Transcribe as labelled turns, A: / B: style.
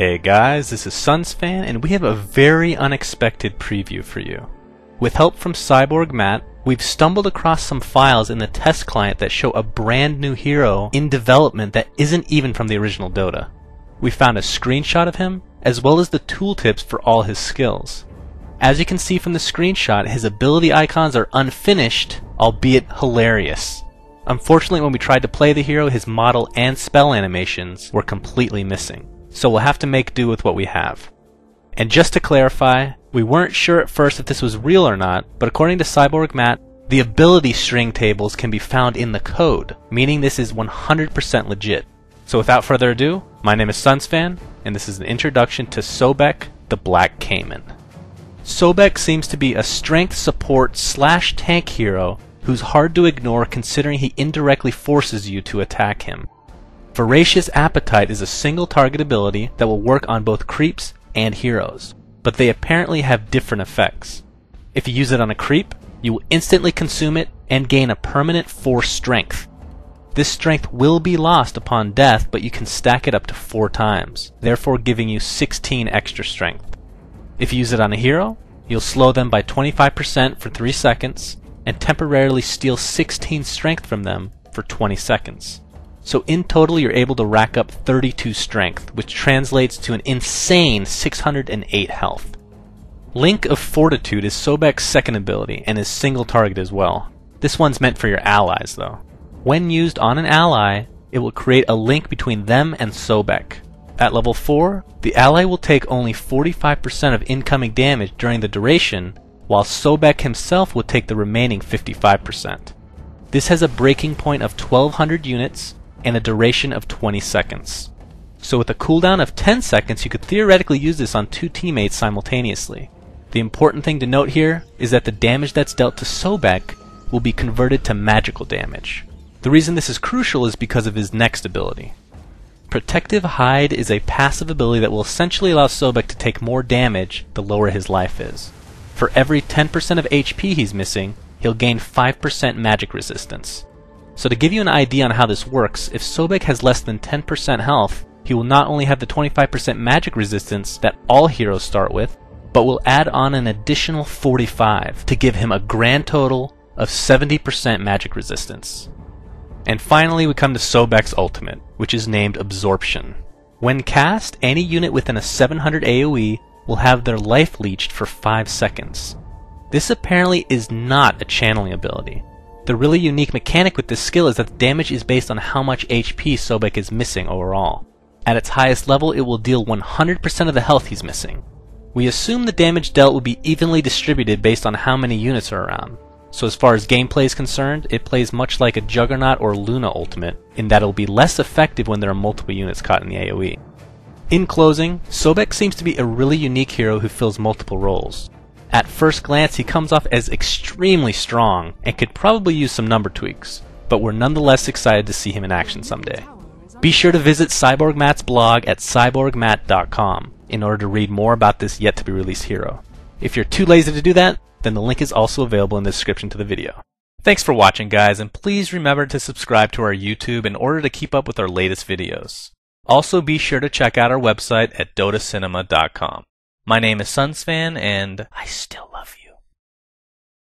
A: Hey guys, this is Sunsfan, and we have a very unexpected preview for you. With help from Cyborg Matt, we've stumbled across some files in the test client that show a brand new hero in development that isn't even from the original Dota. We found a screenshot of him, as well as the tooltips for all his skills. As you can see from the screenshot, his ability icons are unfinished, albeit hilarious. Unfortunately, when we tried to play the hero, his model and spell animations were completely missing so we'll have to make do with what we have. And just to clarify, we weren't sure at first if this was real or not, but according to Cyborg Matt, the ability string tables can be found in the code, meaning this is 100% legit. So without further ado, my name is Sunsfan, and this is an introduction to Sobek the Black Caiman. Sobek seems to be a strength support slash tank hero who's hard to ignore considering he indirectly forces you to attack him. Voracious Appetite is a single target ability that will work on both creeps and heroes, but they apparently have different effects. If you use it on a creep, you will instantly consume it and gain a permanent 4 strength. This strength will be lost upon death, but you can stack it up to 4 times, therefore giving you 16 extra strength. If you use it on a hero, you'll slow them by 25% for 3 seconds, and temporarily steal 16 strength from them for 20 seconds. So in total, you're able to rack up 32 strength, which translates to an insane 608 health. Link of Fortitude is Sobek's second ability and is single target as well. This one's meant for your allies though. When used on an ally, it will create a link between them and Sobek. At level 4, the ally will take only 45% of incoming damage during the duration, while Sobek himself will take the remaining 55%. This has a breaking point of 1200 units, and a duration of 20 seconds. So with a cooldown of 10 seconds, you could theoretically use this on two teammates simultaneously. The important thing to note here is that the damage that's dealt to Sobek will be converted to magical damage. The reason this is crucial is because of his next ability. Protective Hide is a passive ability that will essentially allow Sobek to take more damage the lower his life is. For every 10% of HP he's missing, he'll gain 5% magic resistance. So to give you an idea on how this works, if Sobek has less than 10% health, he will not only have the 25% magic resistance that all heroes start with, but will add on an additional 45 to give him a grand total of 70% magic resistance. And finally we come to Sobek's ultimate, which is named Absorption. When cast, any unit within a 700 AoE will have their life leached for 5 seconds. This apparently is not a channeling ability, the really unique mechanic with this skill is that the damage is based on how much HP Sobek is missing overall. At its highest level, it will deal 100% of the health he's missing. We assume the damage dealt will be evenly distributed based on how many units are around. So as far as gameplay is concerned, it plays much like a Juggernaut or Luna ultimate, in that it will be less effective when there are multiple units caught in the AoE. In closing, Sobek seems to be a really unique hero who fills multiple roles. At first glance, he comes off as extremely strong and could probably use some number tweaks, but we're nonetheless excited to see him in action someday. Be sure to visit Cyborg Matt's blog at cyborgmatt.com in order to read more about this yet to be released hero. If you're too lazy to do that, then the link is also available in the description to the video. Thanks for watching guys, and please remember to subscribe to our YouTube in order to keep up with our latest videos. Also be sure to check out our website at dotacinema.com. My name is Sunsfan, and I still love you.